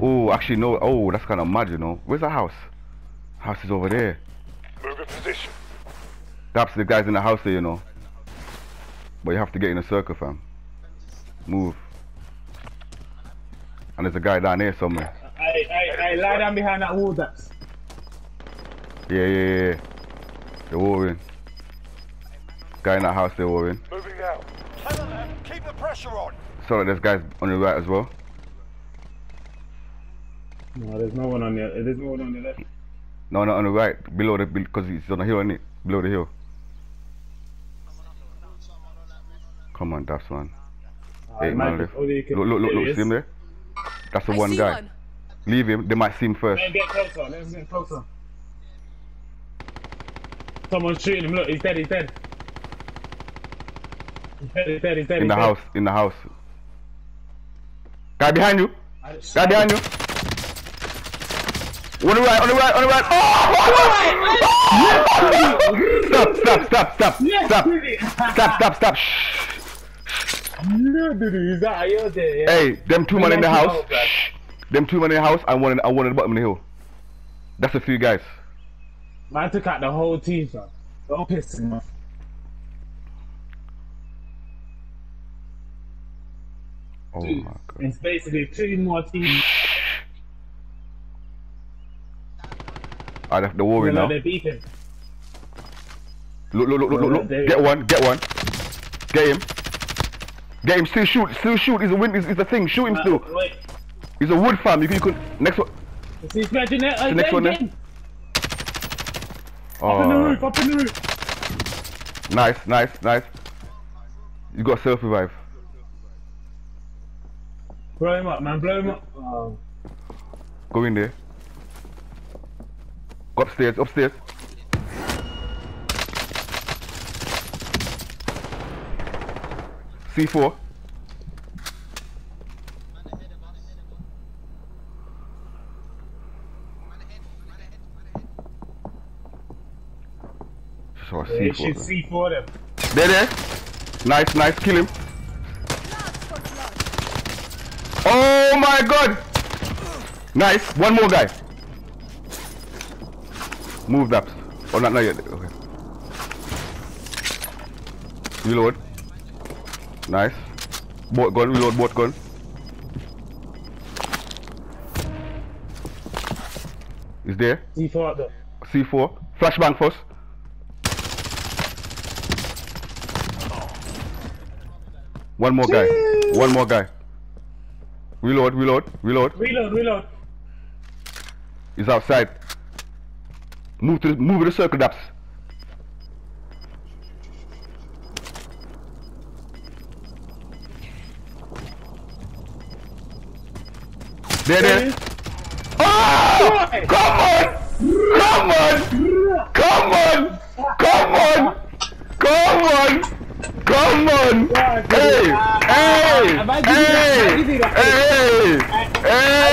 Oh, actually no. Oh, that's kind of mad, you know. Where's the house? House is over there. Move in position. That's the guys in the house there, you know. But you have to get in a circle, fam. Move. And there's a guy down there somewhere. Hey, hey, hey, lie down behind that wall, that's. Yeah, yeah, yeah. yeah. They're warring. Guy in that house, they're warring. Moving out. Keep the pressure on. So there's guys on the right as well. No, there's no one on the. There's no one on the left. No, no, on the right, below the, because it's on the hill, isn't it? Below the hill. Come on, that's one. Ah, Eight man left. Can Look, look, look, do look, see him there? That's the I one guy. one. Leave him, they might see him first. Let him get closer. Let him get closer. Someone's shooting him. Look, he's dead. He's dead. He's dead. He's dead. He's dead. In the he's house, in the house. Guy behind you! dead. Guy behind you! On the right, on the right, on the right! Oh! stop, stop, stop, stop, Yes, stop, it. stop, stop, stop. Shh. No, dude, he's out. You're there. Yeah. Hey, them two men in the house. Shh. Them two men in the house, I in- I at the bottom of the hill. That's a few guys. Man took out the whole team, fam. Don't piss him off. Oh my god. It's basically two more teams. Ah, the, the warring You know, now. they're beefing. Look, look, look, look, look, look. Get one, get one. Get him. Get him. Still shoot. Still shoot. He's a win. he's, is a thing. Shoot him still. Uh, wait. He's a wood farm. You can. You can next one. Is he smashing it? The next one there. again. Up in the Oh, roof, up in the roof. nice, nice, nice. You got self revive. Blow him up, man, blow him up. Oh. Go in there. Upstairs. Upstairs. C4. So Yeah, you C4. should then. them. There, there. Nice, nice. Kill him. Oh my god. Nice. One more guy. Move that. Oh, not, not yet. Okay. Reload. Nice. Both gun. Reload both gun. Is there? C4 up there. C4. Flashbang first. One more guy. One more guy. Reload, reload, reload. Reload, reload. He's outside. Move to the, move the circle depths. There, there. Oh! Come on! Come on! Come on! Come on! Come on! Come on! Hey! Hey! Hey! Hey! Hey!